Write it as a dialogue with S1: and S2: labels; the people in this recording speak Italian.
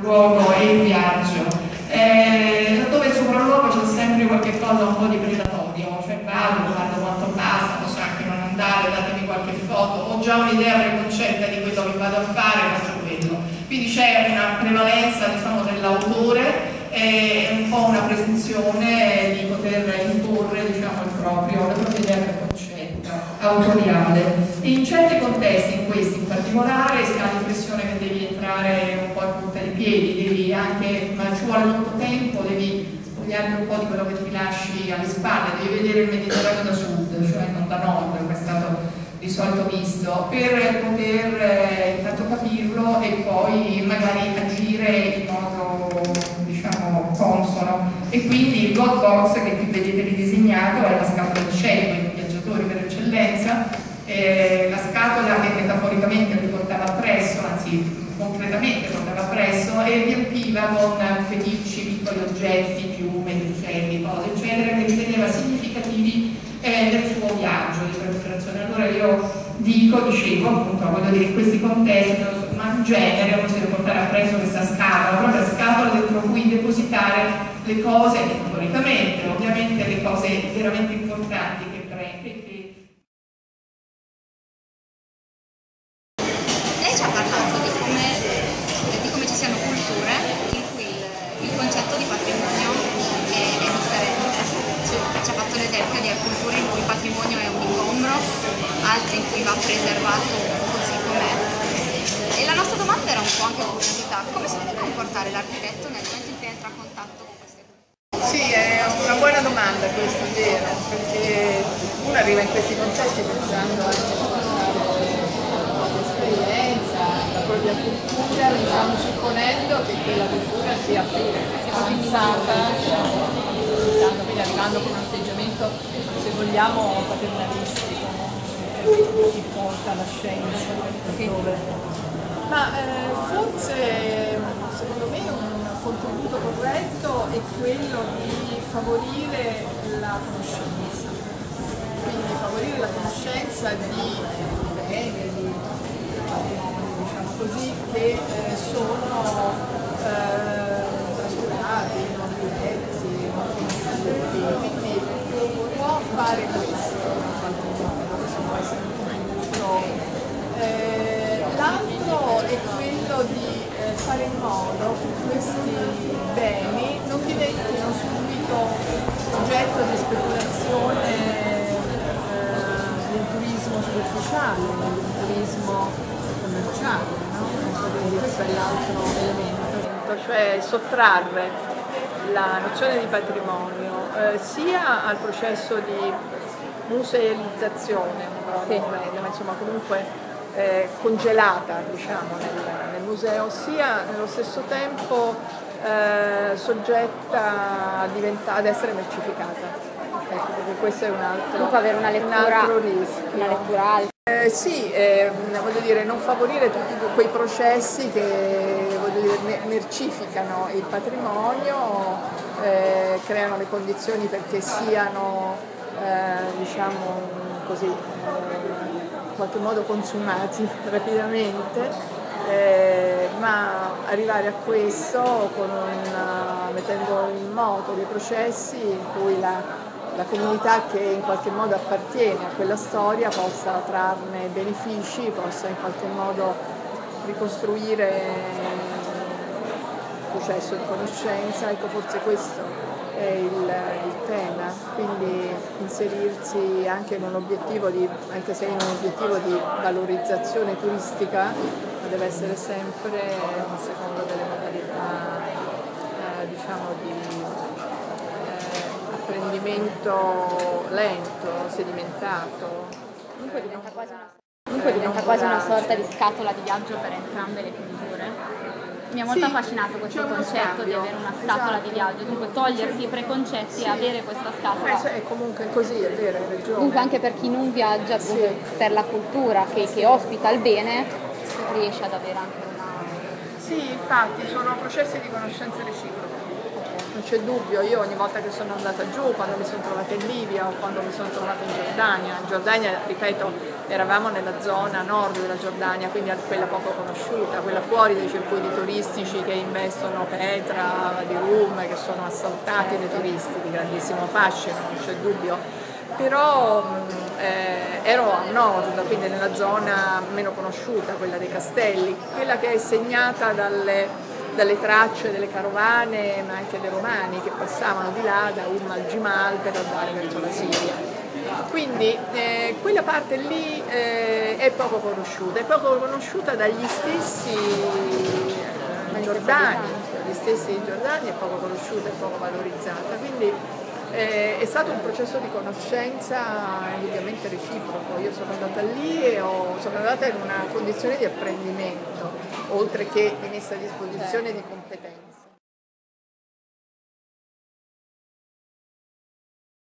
S1: luogo e il viaggio. Eh, laddove il sopralluogo c'è sempre qualche cosa un po' di predatorio, cioè vado, guardo quanto basta, posso anche non andare, datemi qualche foto, ho già un'idea preconcetta di quello che vado a fare, faccio quello. Quindi c'è una prevalenza diciamo, dell'autore e un po' una presunzione di poter imporre diciamo, il proprio, la propria idea preconcetta, autoriale. E in certi contesti, in questi in particolare, si ha l'impressione che devi entrare un po' in punta di piedi, devi anche, ma ci vuole molto tempo, devi spogliarti un po' di quello che ti lasci alle spalle, devi vedere il Mediterraneo da sud, cioè non da nord, come è stato di solito visto, per poter eh, intanto capirlo e poi magari agire in modo diciamo consono. E quindi il God Box che qui vedete ridisegnato è la scatola di scelta, i viaggiatori per eccellenza, eh, la scatola che metaforicamente li portava appresso, anzi concretamente portava appresso e riempiva con feticci, piccoli oggetti, piume, uccelli, cose eccetera che riteneva significativi eh, del suo viaggio di preparazione. Allora io dico, dicevo appunto, voglio dire in questi contesti, ma in genere uno si deve portare appresso questa scatola, proprio la scatola dentro cui depositare le cose, metaforicamente, ovviamente le cose veramente importanti che prende.
S2: Lei ci ha parlato di come, di come ci siano culture in cui il, il concetto di patrimonio è, è differente. Ci, l'esempio di culture in cui il patrimonio è un ingombro, altre in cui va preservato così com'è. E la nostra domanda era un po' anche curiosità, come si deve comportare l'architetto nel momento in cui entra a contatto con queste culture?
S3: Sì, è una buona domanda questa, vero, perché uno arriva in questi contesti pensando anche alla propria esperienza, alla propria cultura, diciamo, supponendo che quella cultura sia più avanzata, diciamo, pensando, quindi arrivando con un atteggiamento, se vogliamo, paternalistico, che ti porta alla scienza, dove ma eh, forse secondo me un contributo corretto è quello di favorire la conoscenza, quindi favorire la conoscenza di beni, di diciamo così, che eh, sono eh, trascurati, non letti, non conosciuti, quindi può fare questo in qualche modo, questo può essere un contributo. Eh, L'altro è quello di eh, fare in modo che questi beni non diventino subito oggetto di speculazione eh, del turismo superficiale, del turismo commerciale, no? Questo è l'altro elemento, cioè sottrarre la nozione di patrimonio eh, sia al processo di musealizzazione, sì. ma insomma comunque eh, congelata diciamo, nel, nel, museo, sia nello stesso tempo eh, soggetta diventa, ad essere mercificata. Ecco, perché questo è un altro,
S2: Comunque avere una lettura,
S3: un altro rischio.
S2: Una lettura alta.
S3: Eh, sì, eh, voglio dire, non favorire tutti quei processi che dire, mercificano il patrimonio, eh, creano le condizioni perché siano, eh, diciamo così, eh, qualche modo consumati rapidamente, eh, ma arrivare a questo una, mettendo in moto dei processi in cui la, la comunità che in qualche modo appartiene a quella storia possa trarne benefici, possa in qualche modo ricostruire processo di conoscenza, ecco forse questo è il, il, tema, quindi inserirsi anche in un obiettivo di, anche se in un obiettivo di valorizzazione turistica, ma deve essere sempre secondo delle modalità eh, diciamo di eh, apprendimento lento, sedimentato.
S2: Comunque diventa quasi una, diventa quasi una sorta di scatola di viaggio per entrambe le culture mi ha molto sì, affascinato questo concetto di avere una scatola esatto. di viaggio, dunque togliersi i preconcetti sì. e avere questa scatola.
S3: Eh, è comunque così, è vero, hai ragione.
S2: Comunque anche per chi non viaggia, sì. per la cultura che, che, ospita il bene, riesce ad avere anche una...
S3: Sì, infatti sono processi di conoscenza reciproca. non c'è dubbio, io ogni volta che sono andata giù, quando mi sono trovata in Libia o quando mi sono trovata in Giordania, in Giordania, ripeto, eravamo nella zona nord della Giordania, quindi quella poco conosciuta, quella fuori dai circuiti turistici che investono Petra, Vadi Rum, che sono assaltati dai turisti di grandissimo fascino, non c'è dubbio, però eh, ero a nord, quindi nella zona meno conosciuta, quella dei castelli, quella che è segnata dalle dalle tracce delle carovane ma anche dei romani che passavano di là da Umm al-Gimal per andare verso la Siria. Quindi eh, quella parte lì eh, è poco conosciuta, è poco conosciuta dagli stessi eh, giordani, gli stessi giordani è poco conosciuta, è poco valorizzata. Quindi eh, è stato un processo di conoscenza indubbiamente reciproco. Io sono andata lì e ho, sono andata in una condizione di apprendimento, oltre che di messa a disposizione di competenze.